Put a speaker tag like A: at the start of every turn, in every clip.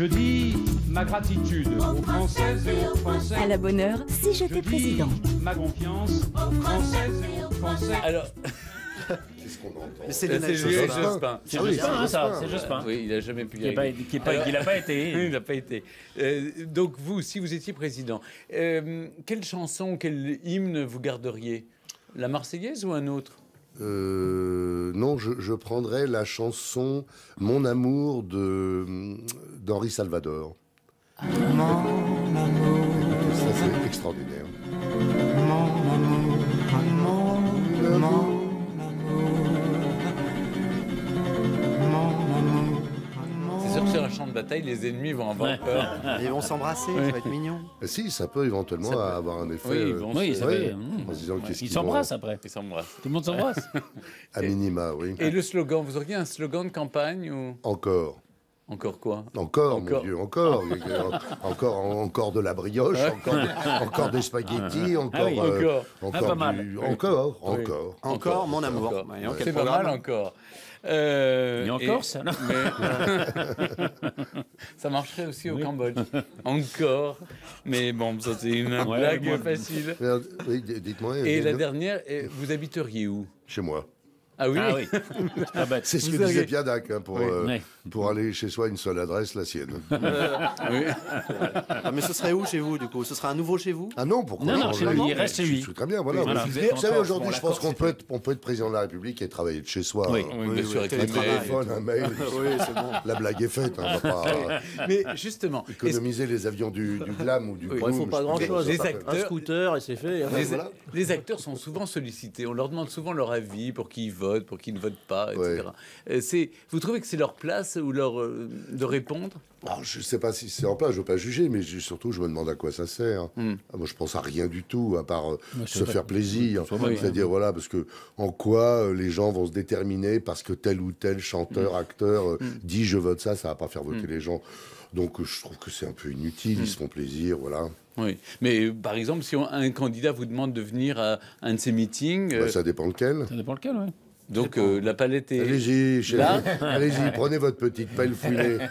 A: Je dis ma gratitude aux Françaises et aux Français.
B: À la bonne heure, si
A: Je
B: j'étais président.
A: ma confiance aux Françaises et aux Français.
C: Alors,
D: Qu'est-ce qu'on entend
E: Mais c'est Jospin.
C: Jospin.
F: C'est
D: Ah oui,
F: Jospin,
D: c'est
F: ça,
D: Jospin.
F: c'est Jospin.
C: Oui, il n'a jamais pu y arriver.
F: qui n'a pas été.
C: Il n'a pas été. Euh, donc vous, si vous étiez président, euh, quelle chanson, quel hymne vous garderiez? La Marseillaise ou un autre?
D: Euh, non, je, je prendrais la chanson Mon amour de d'Henri Salvador. Ça, c'est extraordinaire.
C: C'est sûr que sur champ de bataille, les ennemis vont avoir
F: Ouais.
C: peur.
E: Ils vont s'embrasser, ça va être mignon.
D: Et si, ça peut éventuellement
C: Ça peut.
D: avoir un effet.
C: Oui, ils
D: euh,
C: vont
F: Oui, ça
D: oui,
F: fait.
D: en se disant qu'est-ce
F: Ils s'embrassent
D: vont-
F: après.
C: Ils s'embrassent.
F: Tout le monde s'embrasse.
D: À minima, oui.
C: Et le slogan, vous auriez un slogan de campagne ou?
D: Encore.
C: Encore quoi
D: Encore,
C: Encore.
D: mon Dieu, encore, encore, encore de la brioche, encore, encore des spaghettis, encore,
F: oui,
D: euh,
C: encore.
D: encore,
F: Ah, pas mal.
D: du- encore,
C: Oui.
D: encore,
E: Encore, mon amour.
C: C'est pas mal encore. Euh,
F: Et encore, ça non
C: mais- ça marcherait aussi au Cambodge. Encore. Mais bon, ça c'est une
F: Ouais,
C: blague
F: moi-
C: facile.
D: Euh, dites-moi.
C: Et la dernière, vous habiteriez où?
D: Chez moi.
C: Ah oui,
F: Ah oui. C'est pas bête.
D: C'est ce que disait Piadac, hein, pour,
C: Oui.
D: euh,
F: Ouais.
D: pour aller chez soi, une seule adresse, la sienne.
C: oui.
E: Ah, mais ce serait où chez vous, du coup? Ce serait un nouveau chez vous?
D: Ah non, pourquoi
F: Non, non, chez lui, il reste chez
D: Je
F: lui.
D: suis Très bien, voilà.
F: Oui, voilà.
D: Vous
F: Vous
D: savez, vous aujourd'hui, je pense qu'on peut, être, on peut être président de la République et travailler de chez soi.
F: Oui.
C: bien sûr, avec mails.
D: téléphone, un mail.
E: Oui, c'est bon.
D: La blague est faite. hein, on va pas
C: Mais justement,
D: économiser les avions du, glam ou du
C: Il
G: faut pas
D: je sais
G: grand chose.
C: Les
D: ça fait.
C: acteurs-
G: Un scooter et c'est fait.
C: les acteurs sont souvent sollicités. On leur demande souvent leur avis pour qui ils votent, pour qui ne votent pas, etc.
D: Ouais.
C: Euh, c'est- vous trouvez que c'est leur place ou leur euh, de répondre?
D: Alors, je sais pas si c'est en place, je veux pas juger, mais je- surtout, je me demande à quoi ça sert.
C: Hmm.
D: Ah, moi, je pense à rien du tout, à part euh,
F: je
D: se faire plaisir.
F: Oui.
D: C'est-à-dire, voilà, parce que en quoi euh, les gens vont se déterminer parce que tel ou tel chanteur,
C: Hmm.
D: acteur euh, dit je vote ça, ça va pas faire voter les gens. Donc, je trouve que c'est un peu inutile,
C: Hmm.
D: ils se font plaisir, voilà.
C: Oui. Mais par exemple, si on- un candidat vous demande de venir à un de ces meetings, euh,
D: Bah, ça dépend lequel.
F: Ça dépend lequel, oui.
C: Donc euh, la palette est.
D: Allez-y, allez-y, prenez votre petite pelle fouinée.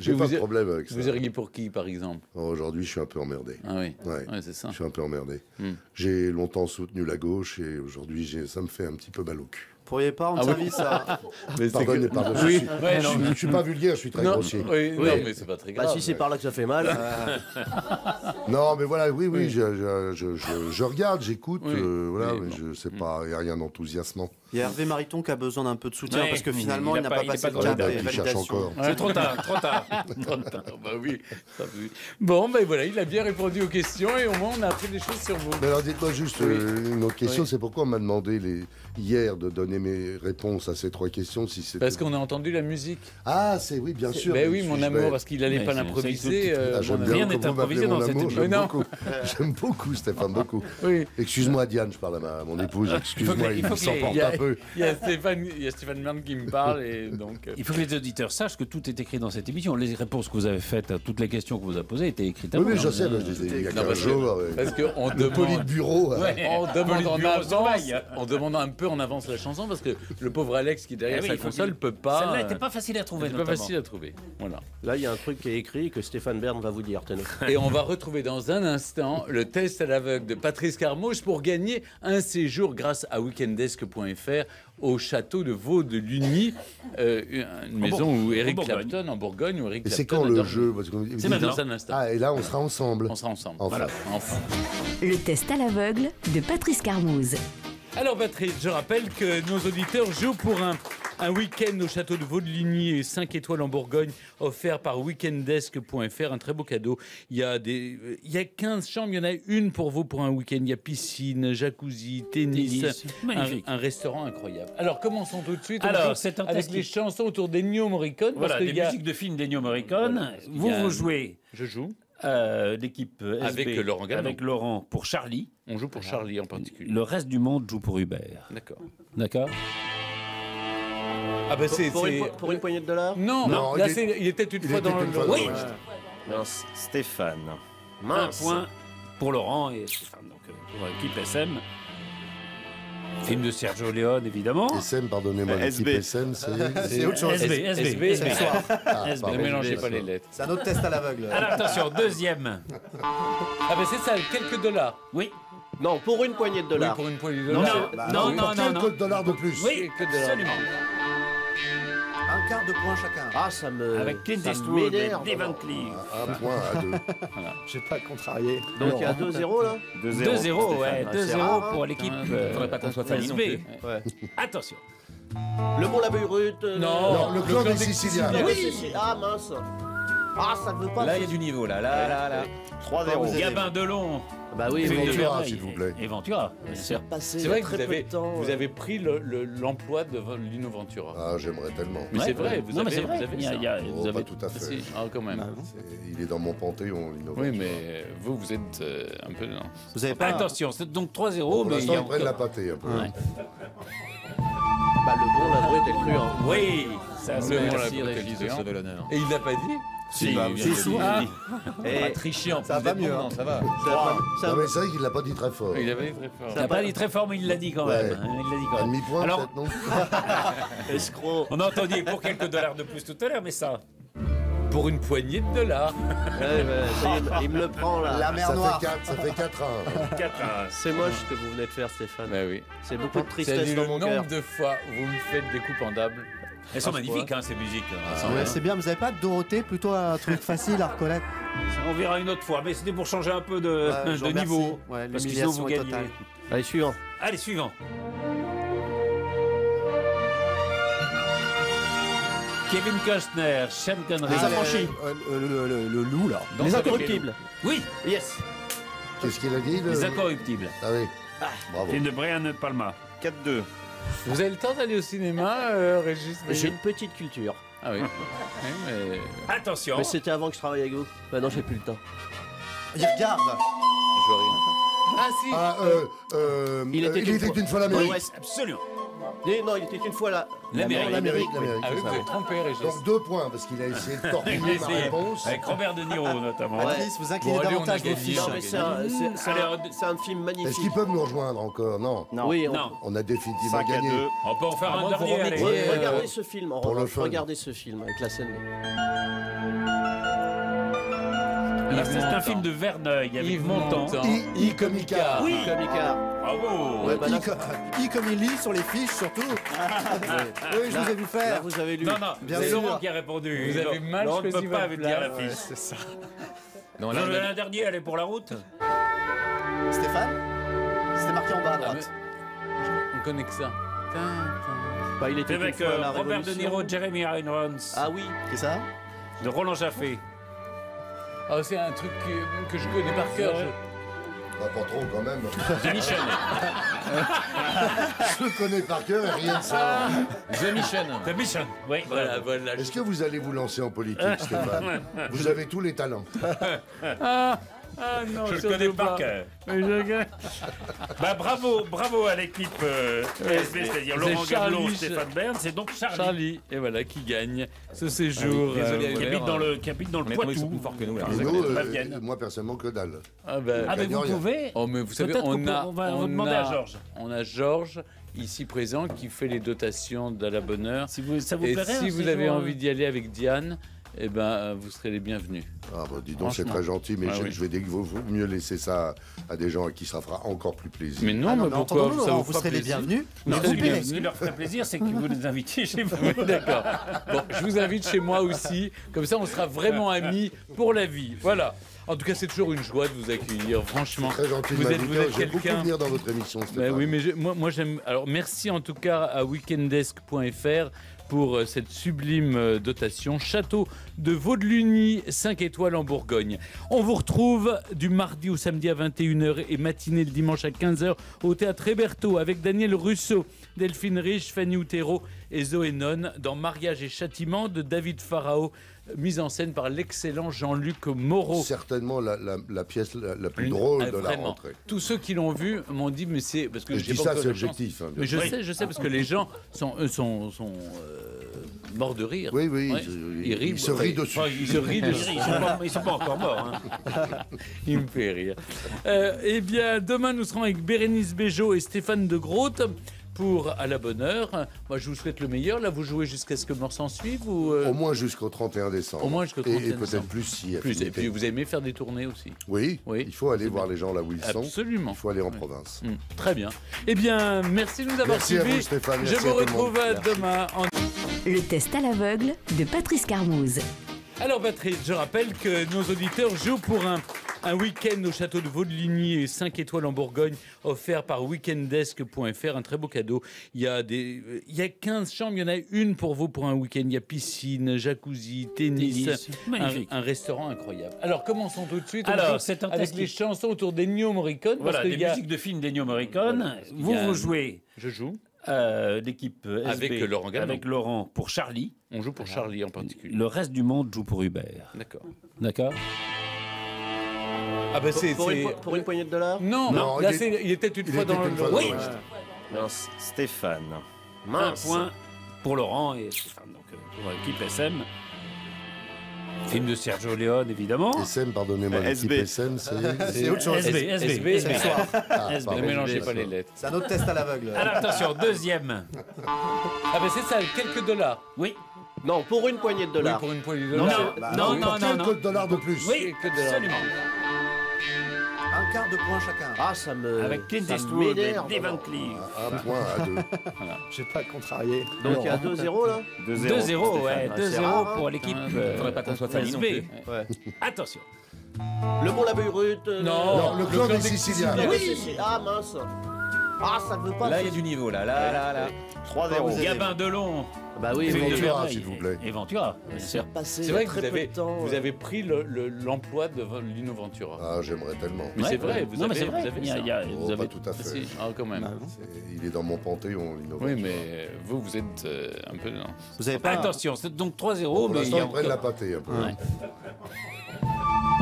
D: J'ai pas de problème avec ça.
C: Vous iriez pour qui, par exemple?
D: Oh, Aujourd'hui, je suis un peu emmerdé.
C: Ah oui.
D: Ouais.
C: Ouais, c'est ça.
D: Je suis un peu emmerdé.
C: Hmm.
D: J'ai longtemps soutenu la gauche et aujourd'hui, ça me fait un petit peu mal au cul.
E: Vous pourriez pas rendre
C: Ah oui.
E: service à.
C: Mais que-
D: pardonnez.
C: Oui.
D: Je, suis,
F: Ouais,
D: je
F: non.
D: suis- je suis pas vulgaire, je suis très
C: Non,
D: grossier.
C: oui, non,
G: Oui.
C: mais c'est pas très
G: Bah,
C: grave.
G: si c'est par là que ça fait mal.
D: Non, mais voilà, oui, oui, je, je- je- je- je regarde, j'écoute,
C: Oui.
D: euh, voilà,
C: Oui,
D: mais
C: bon.
D: je sais pas, il n'y a rien d'enthousiasmant.
E: Il y a Hervé Mariton qui a besoin d'un peu de soutien
F: Ouais.
E: parce que finalement, il n'a
F: pas-
E: pas passé
F: pas
E: le cap
D: il cherche encore.
F: C'est trop tard, trop tard.
C: bah oui, ça oui. Bon, ben voilà, il a bien répondu aux questions et au moins on a appris des choses sur vous.
D: Mais alors dites-moi juste euh, une autre question, c'est pourquoi on m'a demandé les, hier de donner mes réponses à ces trois questions si c'était...
C: Parce qu'on a entendu la musique.
D: Ah, c'est oui, bien sûr.
C: Ben
D: mais
C: oui, mon amour, parce qu'il allait
F: Ouais,
C: pas
F: c'est-
C: l'improviser.
F: c'est-
C: euh,
D: Ah, j'aime
C: mon
D: bien
F: Rien n'est improvisé dans cette émission.
D: J'aime
C: Non.
D: beaucoup. J'aime beaucoup, Stéphane, beaucoup.
C: Oui.
D: Excuse-moi, Diane, je parle à ma, mon épouse. Excuse-moi,
F: il
D: il, s'emporte un peu.
C: il y a Stéphane, il y a Stéphane Bern qui me parle et donc. euh,
F: Il faut que les auditeurs sachent que tout est écrit dans cette émission. Les réponses que vous avez faites à toutes les questions que vous avez posées étaient écrites à
D: Oui, je
F: hein.
D: sais, il y a
C: Non,
D: 15
C: parce que-
D: jours.
C: Parce qu'on
D: Le
C: demande.
D: politburo. hein.
F: Ouais.
C: On demande en avance, on demande un peu en avance la chanson parce que le pauvre Alex qui est derrière
F: Eh oui,
C: sa console
F: qu'il-
C: peut pas.
F: Celle-là n'était pas facile à trouver.
C: c'est pas facile à trouver. Voilà.
G: Là, il y a un truc qui est écrit que Stéphane Bern va vous dire. Tenez.
C: Et on va retrouver dans un instant le test à l'aveugle de Patrice Carmouche pour gagner un séjour grâce à weekendesk.fr au château de Vaux de Lugny, euh, une maison où Eric. Clapton en Bourgogne, où Eric
D: Et c'est quand le jeu
F: C'est
C: Dans
F: maintenant.
C: un instant.
D: Ah, et là, on sera ensemble.
C: On sera ensemble.
D: Enfin.
C: Voilà, enfin.
B: Le test à l'aveugle de Patrice Carmouze.
C: Alors Patrice, je rappelle que nos auditeurs jouent pour un, un week-end au château de Vaux-de-Ligny et 5 étoiles en Bourgogne, offert par weekendesk.fr, un très beau cadeau. Il y, a des, il y a 15 chambres, il y en a une pour vous pour un week-end. Il y a piscine, jacuzzi, tennis,
F: Tennis.
C: un,
F: Magnifique.
C: un restaurant incroyable. Alors commençons tout de suite
F: Alors, c'est
C: avec les chansons autour d'Ennio Morricone.
F: Voilà,
C: parce
F: des
C: y a-
F: musiques de films d'Ennio Morricone.
C: Voilà.
F: Vous,
C: a-
F: vous jouez
C: Je joue.
F: Euh, l'équipe SB
C: Avec Laurent Gallon.
F: avec Laurent pour Charlie.
C: On joue pour Charlie en particulier.
F: Le reste du monde joue pour Hubert.
C: D'accord.
F: D'accord
C: Ah bah c'est...
G: Pour, une, pour une poignée de dollars?
C: Non,
D: Non,
C: là
D: il est-.
C: Il était une
D: il
C: fois
D: était
C: dans
D: une
C: le...
D: fois dans
C: Oui.
D: le-
G: Non, Stéphane.
F: Un point pour Laurent et Stéphane, donc euh, pour l'équipe SM. Film de Sergio Leone, évidemment.
D: SM, pardonnez-moi,
H: Euh,
D: l'équipe
H: SB.
D: SM, c'est.
E: C'est autre chose.
F: SB, SB.
E: C'est le soir.
D: Ah,
F: SB.
C: Ne mélangez pas les lettres.
E: C'est un autre test à l'aveugle.
F: Alors attention, deuxième.
C: Ah ben c'est ça, quelques dollars.
F: Oui.
G: Non, pour une poignée de
C: Oui,
G: dollars.
C: pour une poignée de
F: Non,
C: dollars.
E: Bah,
F: non,
E: oui.
F: non, non, non.
D: Quelques dollars de plus.
F: Oui,
C: Quelques dollars.
F: absolument.
E: Un quart de point chacun.
G: Ah, ça me.
F: Avec Clint
G: ça
F: Eastwood et. Dave Van Cleef.
D: Un point à deux.
E: J'ai pas contrarié.
G: Donc il y a 2-0 là
F: 2-0, ouais,
G: Ah, c'est
F: 2-0
G: rare, hein.
F: pour l'équipe euh,
H: Faudrait pas qu'on soit non plus.
F: Attention.
G: Le Mont la euh,
C: Non.
D: Non, le clan
C: clan
D: des
C: des
D: Siciliens.
G: Ah, oui, Ah mince. Ah, ça ne veut pas.
H: Là, il y a du niveau, là, là, là, là.
E: 3-0.
F: Gabin Delon.
G: Bah oui, mais
D: Ventura,
F: Verneuil.
D: s'il vous plaît.
F: Et Ventura, bien sûr.
C: C'est vrai que vous avez,
G: temps.
C: vous
G: euh.
C: avez pris le- le- l'emploi de Lino Ventura.
D: Ah, j'aimerais tellement.
C: Mais
F: Ouais,
C: c'est vrai, vous
F: Non, mais
C: avez,
F: c'est vrai.
C: vous avez
F: Il y a-
C: ça.
F: il y a-
D: Oh,
F: vous
D: pas
F: avez-
D: tout à
C: Ah,
D: fait.
C: si. Ah, quand même.
D: C'est- Il est dans mon panthéon, Lino
C: Oui,
D: Ventura.
C: mais vous, vous êtes euh, un peu... Non.
E: Vous avez pas.
F: Attention, c'est donc 3-0,
D: Pour
F: mais il
D: l'instant, la pâtée un peu.
F: Ouais.
G: Bah le bon, la brute et le cru. Hein.
F: Oui, ça
C: la
H: Merci, Régis, de sauver l'honneur.
C: Et il l'a pas dit
F: Si,
H: c'est
F: sûr.
H: souvent.
F: Ah,
G: Et
H: Pas tricher en
E: Ça
H: plus
E: va
H: d'être
E: mieux,
H: non, ça va.
G: ça, ça-
D: Non, mais c'est vrai qu'il l'a pas dit très fort.
C: Il avait très fort.
F: Il n'a pas dit très fort, mais il l'a dit quand même.
D: Ouais.
F: hein, Il l'a dit quand
D: Un
F: même.
D: demi-point,
F: Alors,
D: peut-être, non
G: escroc.
F: on a entendu pour quelques dollars de plus tout à l'heure, mais ça.
C: Pour une poignée de dollars.
G: Ouais, bah, ça il me le prend là.
E: La mer
D: Ça
E: Noire.
D: fait 4, ça fait 4 1.
F: 4
G: C'est moche ce que vous venez de faire, Stéphane.
C: Bah oui.
G: C'est beaucoup de
C: C'est
G: tristesse
C: le
G: dans mon cœur.
C: nombre de fois où vous me faites des coupes pendables.
F: Elles sont magnifiques, hein, ces musiques.
E: Ouais, c'est bien, vous avez pas Dorothée, plutôt un truc facile à reconnaître.
F: On verra une autre fois, mais c'était pour changer un peu de, niveau.
E: Ouais,
F: parce que sinon vous gagnez.
G: Allez, suivant.
F: Allez, suivant. Kevin Costner, Sean Connery.
E: Les affranchis. Euh, le, le- le- le loup, là.
G: Les incorruptibles.
F: Oui,
G: Yes.
D: Qu'est-ce qu'il a dit le-
F: Les Incorruptibles.
D: Ah oui. Bravo.
F: Film de Brian De Palma.
H: 4-2.
C: Vous avez le temps d'aller au cinéma, euh, Régis
G: J'ai une petite culture.
C: Ah oui. Oui, mais
F: Attention.
G: Mais c'était avant que je travaille avec vous. Maintenant, j'ai plus le temps.
E: Il regarde.
C: je vois rien. Ah si
D: Ah, euh, euh,
G: Il
D: euh,
G: était une fois-
D: une fois l'Amérique.
G: Ouais,
F: Absolument.
G: Et non, il était une fois là.
F: L'Amérique.
D: L'Amérique, l'Amérique.
C: Ah oui,
D: c'est
C: vous
D: ça.
C: avez trompé, Régis.
D: Donc deux points, parce qu'il a essayé de torpiller ma réponse.
F: Avec Robert De Niro notamment.
G: Ouais.
E: Patrice, vous inclinez davantage vos fiches.
G: Mais c'est un, film
D: Est-ce qu'ils
G: magnifique.
D: peuvent nous rejoindre encore? Non.
G: Oui, on-
F: Non,
D: On a définitivement
H: 5 à
D: gagné.
H: 2.
F: on peut en faire un dernier.
C: euh,
G: Regardez ce film, en. Regardez ce film avec la scène.
F: Alors, C'est un film de Verneuil avec
C: Yves
F: Montand.
D: I, I comme Icar.
F: Oui.
G: Comme Icar.
F: Bravo.
G: Ouais, bah
E: I,
G: là,
E: co- I comme il lit sur les fiches, surtout. Oui, je vous ai vu
G: là,
E: faire.
G: vous avez lu.
F: Non, non,
E: Bien
F: c'est
E: sûr.
F: Laurent qui a répondu.
C: Vous avez mal
F: on ne peut pas vous dire la fiche.
E: C'est ça.
H: Non,
F: Vous
H: là,
F: en
H: on
F: avez
H: a-
F: un dernier, allez pour la route.
E: Stéphane? C'était marqué en bas à
C: Ah,
E: droite.
C: On connaît que ça.
G: Bah, il était
F: avec euh, Robert De. Niro, Jeremy Irons,
G: Ah oui.
E: C'est ça?
F: De Roland Jaffé.
C: Ah, c'est un truc que, que je connais par cœur. je-
D: Bah, pas trop quand même.
H: The Mission.
D: Je le connais par cœur et rien de ça.
H: The Mission.
F: The Mission. Oui,
C: Voilà, voilà.
D: Est-ce que vous allez vous lancer en politique, Stéphane? Vous avez tous les talents.
C: Ah, ah non,
F: Je le connais par
C: pas.
F: cœur.
C: Mais je-
F: Bah, bravo, bravo à l'équipe euh, PSV, c'est-à-dire
C: c'est
F: Laurent
C: je-
F: Stéphane Bern, c'est donc Charlie,
C: Charlie, et voilà, qui gagne ce séjour.
H: Ah oui, désolé,
C: euh,
F: qui habite dans
H: euh,
F: le, qui habite dans le
H: ils sont
F: Poitou.
H: plus forts que nous, là.
D: Et
F: Ils
D: nous,
F: connaissent pas
D: euh, moi personnellement, que dalle.
C: Ah ben,
F: Ah, mais vous
D: rien.
F: pouvez
C: Oh, mais vous savez, on a,
F: on va- on va
C: on
F: demander
C: a-
F: à Georges.
C: On a Georges ici présent qui fait les dotations de la bonne heure.
F: Si vous, ça vous
C: Et
F: plairait
C: si
F: un
C: vous
F: séjour,
C: avez
F: euh,
C: envie d'y aller avec Diane, eh ben, euh, vous serez les bienvenus.
D: Ah bah dis donc, c'est très gentil, mais
C: Ah
D: je,
C: oui.
D: je vais dire qu'il vaut vaut mieux laisser ça à des gens à qui ça fera encore plus plaisir.
C: Mais non,
E: Ah non,
C: mais pourquoi ça vous
E: vous serez les
C: plaisir
E: bienvenus.
C: Non,
E: vous.
F: Ce qui leur ferait plaisir, c'est que vous les invitiez chez vous.
C: Oui, D'accord. Bon, je vous invite chez moi aussi. Comme ça, on sera vraiment amis pour la vie. Voilà. En tout cas, c'est toujours une joie de vous accueillir, franchement.
D: Très gentil de
C: Vous êtes, vous êtes
D: J'aime beaucoup
C: quelqu'un.
D: venir dans votre émission,
C: Ben
D: Stéphane.
C: oui, mais je- moi, moi j'aime. Alors, merci en tout cas à weekendesk.fr pour euh, cette sublime euh, dotation. Château de Vaudeluny, 5 étoiles en Bourgogne. On vous retrouve du mardi au samedi à 21h et matinée le dimanche à 15h au théâtre Héberto avec Daniel Russo, Delphine Rich, Fanny Outero et Zoé Non dans Mariage et Châtiment de David Farao, mise en scène par l'excellent Jean-Luc Moreau.
D: Certainement la, la- la pièce la, la plus drôle
C: ah,
D: de la rentrée.
C: Tous ceux qui l'ont vu m'ont dit, mais c'est parce que
D: Et je dis
C: pas
D: ça, c'est objectif. hein,
C: Mais je sais, je sais, parce que les gens sont, sont, sont euh, morts de rire.
D: Oui, oui,
C: Ouais.
D: il,
C: Ils rient,
D: il se rit dessus.
C: Enfin, ils se rient
F: Ils
C: dessus.
F: sont pas, ils sont pas encore morts. hein.
C: Il me fait rire. Euh, eh bien, demain, nous serons avec Bérénice Bejo et Stéphane de Groot pour à la bonne heure. Moi, je vous souhaite le meilleur. Là, vous jouez jusqu'à ce que mort s'en suive ou euh,
D: Au moins jusqu'au 31 décembre.
C: Au moins jusqu'au
D: Et-
C: 31
D: Et, peut-être
C: décembre.
D: plus si.
C: plus Et puis, vous aimez faire des tournées aussi.
D: Oui,
C: Oui.
D: il faut aller voir
C: bien.
D: les gens là où ils sont.
C: Absolument.
D: Il faut aller en province.
C: Mm, Très bien. Eh bien, merci de nous avoir
D: Merci à
C: suivis.
D: vous, Stéphane.
C: Je vous
D: à tout le monde.
C: retrouve à demain. En...
B: Le test à l'aveugle de Patrice Carmouze.
C: Alors, Patrice, je rappelle que nos auditeurs jouent pour un, un week-end au château de Vaudeligny et 5 étoiles en Bourgogne, offert par weekendesk.fr. Un très beau cadeau. Il y, a des, euh, il y a 15 chambres, il y en a une pour vous pour un week-end. Il y a piscine, jacuzzi, tennis,
F: Tennis.
C: un,
F: Magnifique.
C: un restaurant incroyable. Alors, commençons tout de suite.
F: Alors, c'est
C: avec les chansons autour d'Ennio Morricone.
F: Voilà,
C: parce
F: des
C: a-
F: musiques de films d'Ennio Morricone.
C: Voilà,
F: vous,
C: a
F: vous jouez
C: Je joue.
F: euh, l'équipe
C: Avec Laurent Gallon.
F: avec Laurent pour Charlie.
C: On joue pour Charlie en particulier.
F: Le reste du monde joue pour Hubert.
C: D'accord.
F: D'accord?
C: Ah, bah,
G: Pour,
C: c'est.
G: pour une, pour poignée de dollars?
C: Non,
D: Non,
C: là,
D: il est-
C: c'est- il était une
D: il
C: fois
D: était
C: dans
D: une
C: le.
D: fois dans
F: Oui.
D: le-
F: Non, Stéphane.
G: Mince.
F: Un point pour Laurent et Stéphane. Donc, euh, pour l'équipe SM. Film de Sergio Leone, évidemment.
D: SM, pardonnez-moi, l'équipe
E: SB.
D: SM, c'est.
E: Autre chose.
F: SB, SB,
C: SB.
F: SB.
D: Ah,
F: SB.
C: Ne mélangez pas les lettres.
E: C'est un autre test à l'aveugle.
F: Alors attention, deuxième.
C: Ah, ben c'est ça, quelques dollars.
F: Oui.
G: Non, pour une poignée de
C: Oui,
G: dollars.
C: pour une poignée de
F: Non,
C: dollars.
E: Bah,
F: non,
E: oui.
F: non,
D: Pour
F: non, non.
D: quelques dollars de plus.
F: Oui,
C: Quelques dollars.
F: absolument.
E: Un quart de point chacun.
G: Ah, ça me.
F: Avec Clint Eastwood et. Dave Van Cleef.
D: Un point à deux.
E: J'ai pas contrarié.
G: Donc il y a 2-0 là
F: 2-0, ouais,
G: Ah, c'est
F: 2-0
G: rare, hein.
F: pour l'équipe.
C: Ah,
F: euh,
C: faudrait pas qu'on soit Fanny non
F: SB.
C: plus.
G: Ouais.
F: Attention.
G: Le Mont la euh,
C: Non.
D: Non, le clan des Siciliens.
G: Ah,
C: Oui.
G: Ah mince. Ah, ça veut pas.
H: Là, il y a du niveau, là, là, là, là.
E: 3-0.
F: Gabin Delon.
G: Bah oui, mais
D: Ventura, s'il vous plaît.
F: Et Ventura.
G: c'est
C: vrai que
G: très
C: vous
G: peu
C: avez,
G: de temps.
C: vous avez pris le- le- l'emploi de Lino Ventura.
D: Ah, j'aimerais tellement.
C: Mais
F: Ouais,
C: c'est vrai, vous
F: non, mais
C: avez-
F: c'est vrai.
C: vous avez
F: Il y a-
C: ça.
F: y a-
D: Oh,
F: vous avez
D: pas tout à fait.
C: Si, ah, quand même.
D: C'est- Il est dans mon panthéon, Lino
C: Oui,
D: Ventura.
C: mais vous, vous êtes euh, un peu. non.
E: Vous avez pas.
F: Attention, c'est donc 3-0,
D: Pour
F: mais il y
D: l'instant,
F: a
D: ils prennent la pâtée un peu.
F: Ouais.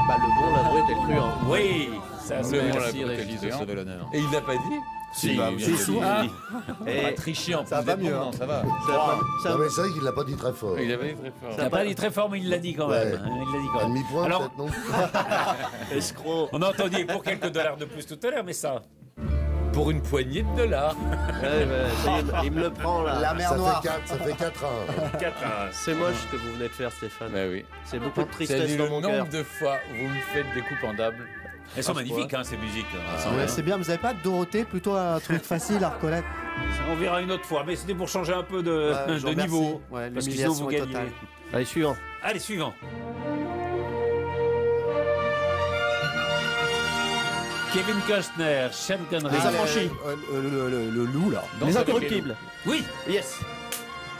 G: Bah le bon, la brute le cru. Hein.
F: Oui, ça
C: Le
F: c'est
C: bon, la brute,
H: l'honneur.
C: Et il l'a pas dit?
F: Si, bien
H: si, si.
F: Ah,
G: Et
H: tricher en
E: Ça
H: plus
E: va mieux,
H: bons,
E: hein.
H: non, ça va.
G: ça va- ça
D: Non, mais c'est vrai qu'il l'a pas dit très fort.
C: Il avait très fort.
F: Il n'a pas dit très fort, mais il l'a dit quand même.
D: Ouais.
F: hein, Il l'a dit quand
D: Un
F: même.
D: demi-point,
F: Alors,
D: peut-être, non
G: Escroc.
F: on a entendu pour quelques dollars de plus tout à l'heure, mais ça.
C: Pour une poignée de dollars.
G: Ouais, bah, ça y est, il me- il me le prend là.
E: La mer
D: Ça
E: Noire.
D: fait 4, ça fait 4 1.
F: 4 à
G: C'est moche ce que vous venez de faire, Stéphane.
C: Bah oui.
G: C'est beaucoup de
C: C'est
G: tristesse
C: le
G: dans mon cœur.
C: nombre de fois où vous me faites des coupes en double.
F: Elles sont magnifiques, hein, ces musiques. sont-
E: Ouais, c'est bien, vous avez pas de Dorothée, plutôt un truc facile à reconnaître.
F: On verra une autre fois, mais c'était pour changer un peu de, niveau.
E: Ouais,
F: parce que sinon vous gagnez.
E: totale.
G: Allez, suivant.
F: Allez, suivant. Kevin Costner, Sean Connery.
E: Les affranchis. Euh, le, le- le- le loup, là.
F: Dans
G: Les incorruptibles.
F: Oui,
G: Yes.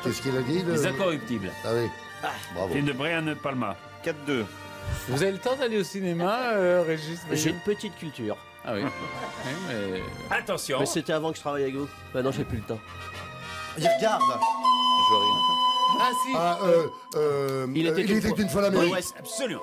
D: Qu'est-ce qu'il a dit le-
F: Les Incorruptibles.
D: Ah oui. Bravo.
F: Film de Brian Palma.
H: 4-2.
C: Vous avez le temps d'aller au cinéma, euh, Régis
G: J'ai une petite culture.
C: Ah oui. Oui, mais
F: Attention.
G: Mais c'était avant que je travaille avec vous. Bah non, j'ai plus le temps.
E: Il regarde.
C: je vois rien. Ah si
D: Ah, euh, euh,
G: Il était
D: il
G: une
D: était
G: fois.
D: une fois l'Amérique.
G: Ouais,
F: Absolument.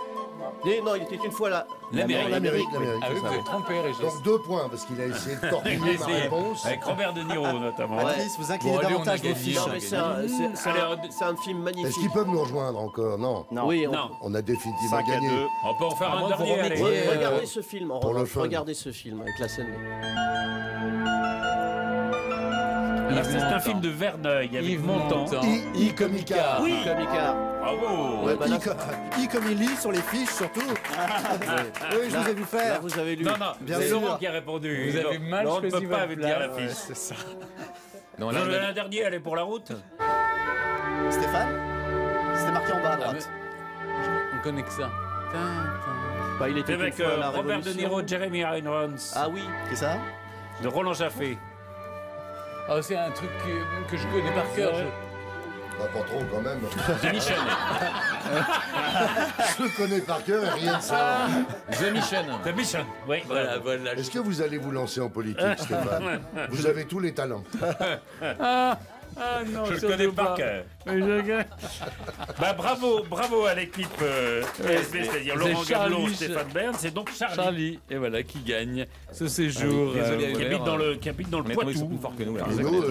G: Et non, il était une fois là.
F: L'Amérique.
D: L'Amérique, l'Amérique.
C: Ah oui, vous trompé, Régis.
D: Donc deux points, parce qu'il a essayé de
F: Il
D: torpiller ma réponse.
F: Avec Robert De Niro notamment.
G: Ouais.
E: Patrice, vous inclinez davantage vos fiches.
G: C'est un, film
D: Est-ce
G: magnifique.
D: qu'ils peuvent nous rejoindre encore? Non.
G: Oui, on-
F: Non.
D: On a définitivement
H: 5 à
D: gagné.
H: 2.
F: On peut en faire un dernier.
C: euh,
G: regardez ce film. Regardez ce film avec la scène.
F: Alors, C'est un film de Verneuil avec
C: Yves
F: Montand.
D: I, I comme Icar.
F: Oui.
G: Comme Icar.
F: Bravo.
G: Ouais, bah là,
E: I, co- I comme il lit sur les fiches, surtout. oui, je vous ai vu
G: là,
E: faire.
G: vous avez lu.
F: Non, non,
E: Bien
F: c'est
E: sûr.
F: Laurent qui a répondu.
C: Vous avez mal
F: Laurent ne peut pas vous dire la fiche.
E: c'est ça.
H: Non,
F: On
H: là,
F: en
H: on
F: a
H: a-
F: un dernier, elle est pour la route.
E: Stéphane C'était marqué en bas à
C: Ah,
E: droite.
C: On connaît que ça.
G: Bah, il
F: C'est
G: était
F: avec euh,
G: la
F: Robert De. Niro, Jeremy Irons,
G: Ah oui.
E: C'est ça
F: de Roland Jaffé.
C: Ah, c'est un truc que, que je connais par cœur. je-
D: Bah, pas trop quand même.
F: The Mission.
D: Je le connais par cœur et rien de ça.
H: The Mission.
F: The Mission. Oui,
C: Voilà, voilà.
D: Est-ce que vous allez vous lancer en politique, Stéphane? Vous avez tous les talents.
C: Ah, ah non,
F: Je le connais par
C: pas.
F: cœur. Bah, bravo, bravo à l'équipe euh, PSV, c'est-à-dire
C: c'est
F: Laurent Gablon,
C: Charlie,
F: Stéphane Bern, c'est donc Charlie.
C: Charlie, et voilà, qui gagne ce séjour.
H: Désolé,
C: euh,
F: Qui habite dans le, qui habite dans le
H: On tombés, ils sont
F: Poitou.
H: plus forts que nous, là.
D: Et
F: Ah,
D: nous,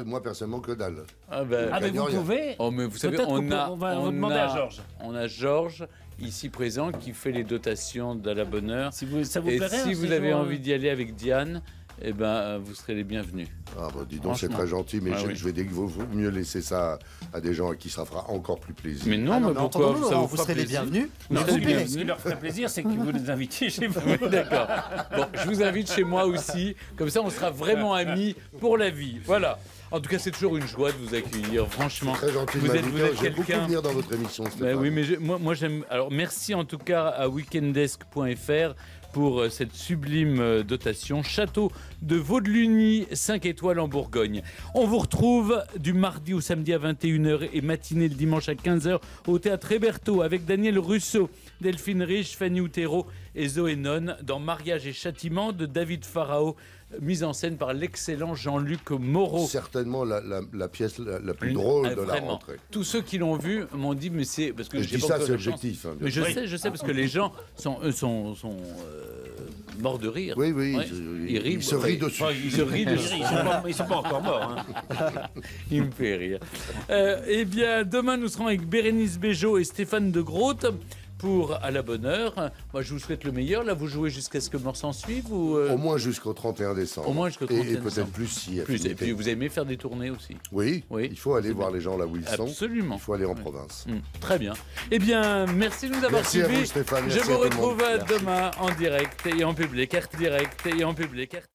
D: euh, moi personnellement que dalle.
C: Ah, ben,
F: Ah, mais vous
D: rien.
F: pouvez.
C: Oh, mais vous savez, on a,
F: on va vous demander
C: a-
F: à Georges.
C: On a Georges ici présent qui fait les dotations de la bonne heure.
F: Si vous, ça vous
C: Et
F: plairait
C: si
F: un
C: vous avez
F: euh,
C: envie d'y aller avec Diane, eh ben, euh, vous serez les bienvenus.
D: Ah bah dis donc, c'est très gentil, mais
C: Ah
D: je,
C: oui.
D: je vais dire qu'il vaut, mieux laisser ça à des gens à qui ça fera encore plus plaisir.
C: Mais non,
E: Ah non,
C: mais pourquoi ça
E: Laurent,
C: vous
E: serez les bienvenus.
C: Bienvenus.
F: Ce qui leur ferait plaisir, c'est que vous les invitiez chez vous.
C: Oui, d'accord. Bon, je vous invite chez moi aussi. Comme ça, on sera vraiment amis pour la vie. Voilà. En tout cas, c'est toujours une joie de vous accueillir, franchement.
D: Très gentil de
C: Vous êtes, vous êtes quelqu'un.
D: venir dans votre émission,
C: Ben oui, mais je- moi, moi j'aime. Alors, merci en tout cas à weekendesk.fr pour euh, cette sublime euh, dotation. Château de Vaudeluny, 5 étoiles en Bourgogne. On vous retrouve du mardi au samedi à 21h et matinée le dimanche à 15h au théâtre Héberto avec Daniel Russo, Delphine Rich, Fanny Outero et Zoé Non dans Mariage et Châtiment de David Farao, mise en scène par l'excellent Jean-Luc Moreau.
D: Certainement la, la- la pièce la, la plus drôle
C: ah,
D: de la rentrée.
C: Tous ceux qui l'ont vu m'ont dit, mais c'est parce que
D: Je dis ça, c'est objectif. hein,
C: Mais je sais, je sais, parce que les gens sont, sont, sont euh, morts de rire.
D: Oui, oui,
C: Ouais.
D: ils-
C: Ils rient,
D: ils se rient dessus.
C: enfin, ils se rient
F: Ils
C: dessus.
F: sont pas, ils sont pas encore morts. hein.
C: Il me fait rire. Euh, eh bien, demain, nous serons avec Bérénice Béjot et Stéphane de Groot pour À la bonne heure. Moi, je vous souhaite le meilleur. Là, vous jouez jusqu'à ce que mort s'en suive ou euh,
D: Au moins jusqu'au 31 décembre.
C: Au moins jusqu'au
D: Et-
C: 31
D: Et, peut-être
C: décembre.
D: plus si
C: plus Et puis, vous aimez faire des tournées aussi
D: Oui,
C: Oui.
D: il faut aller voir
C: bien.
D: les gens là où ils sont.
C: Absolument.
D: Il faut aller en province.
C: Mm, Très bien. Eh bien, merci de nous avoir
D: Merci à
C: suivis.
D: vous, Stéphane.
C: Je vous retrouve demain en direct et en public, carte direct et en public.